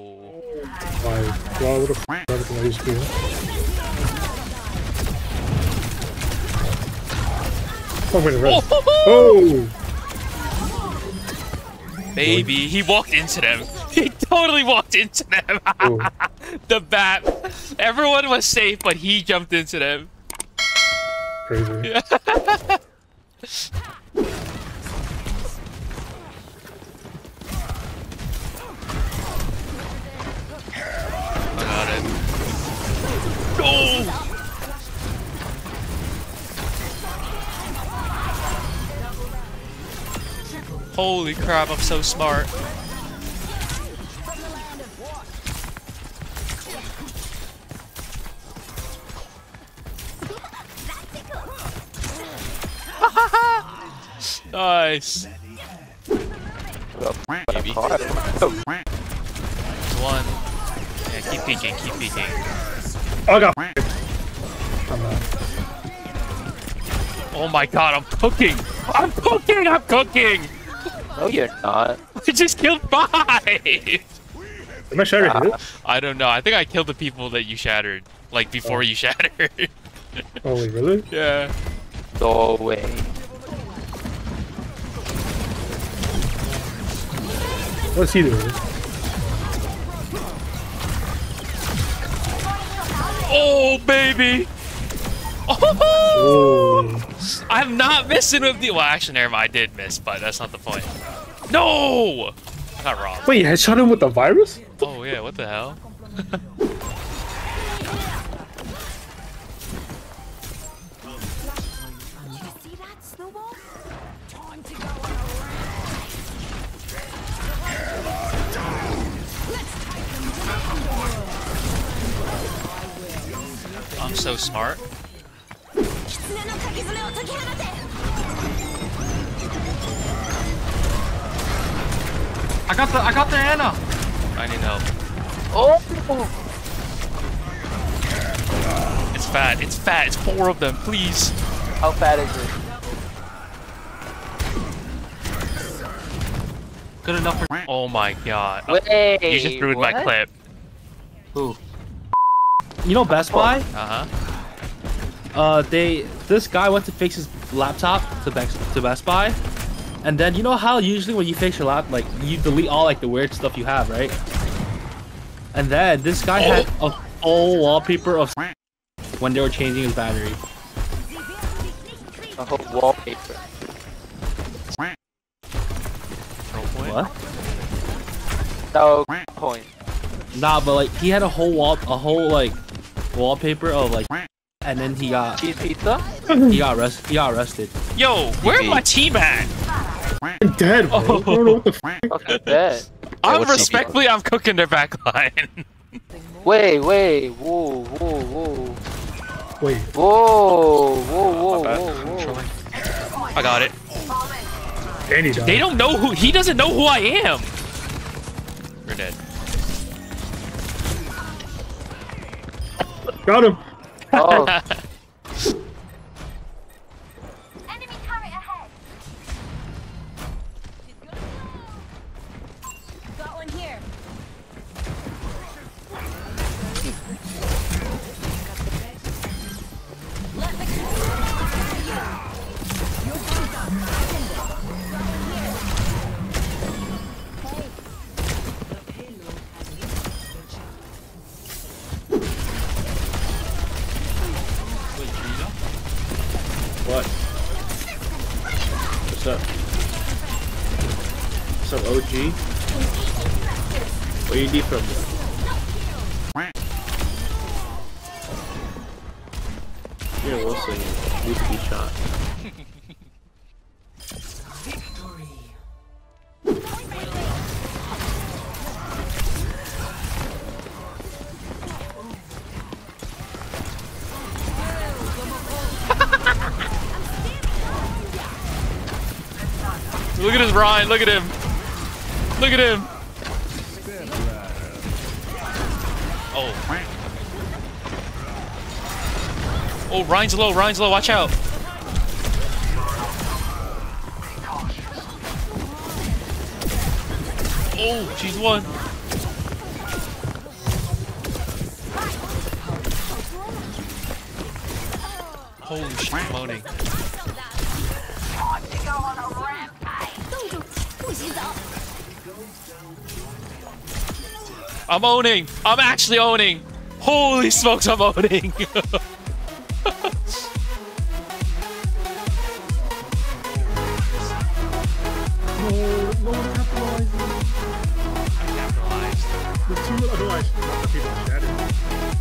Oh, why? Why would the f everything I used to do? Oh, wait, rest. Oh! Baby, he walked into them. He totally walked into them. oh. the bat. Everyone was safe, but he jumped into them. Crazy. No! Holy crap, I'm so smart. nice. One. Yeah, keep peeking, keep peeking. Oh, I got Oh my god, I'm cooking! I'm cooking! I'm cooking! No, you're not. I just killed five! Am I shattering it? I don't know. I think I killed the people that you shattered. Like before oh. you shattered. Oh, wait, really? yeah. No way. What's he doing? Oh baby! Oh! Oh. I'm not missing with the. Well, actually, never mind. I did miss, but that's not the point. No! I got robbed. Wait, you headshot him with the virus? Oh yeah, what the hell? so smart. I got the I got the Ana. I need help. Oh. It's fat. It's fat. It's four of them. Please. How fat is it? Good enough for. Oh my god. Wait, you just ruined what? my clip. Who? You know Best Buy? Uh huh. Uh, they this guy went to fix his laptop to Best to Best Buy, and then you know how usually when you fix your lap, like you delete all like the weird stuff you have, right? And then this guy had a full wallpaper of when they were changing his battery. A whole wallpaper. What? No point. Nah, but like he had a whole wall, a whole like wallpaper of like, and then he got Cheese pizza? he got arrested. He got arrested. Yo, where my team at? I'm deid, bro. I don't know what the f Fucking dead. I'm what's respectfully, I'm cooking their back line. Wait, wait, whoa, whoa, whoa. Wait, Whoa, whoa, whoa, bad. whoa, whoa. I got it. Danny died. They don't know who. He doesn't know who I am. We're dead. Got him. Oh, What? What's up? What's up, OG? What do you need from me? Yeah, Wilson, you need to be shot. Look at his Rein. Look at him. Look at him. Oh. Oh, Rein's low. Rein's low. Watch out. Oh, she's one. Holy shit, moaning. I'm owning. I'm actually owning. Holy smokes, I'm owning. I capitalized. The two otherwise, people.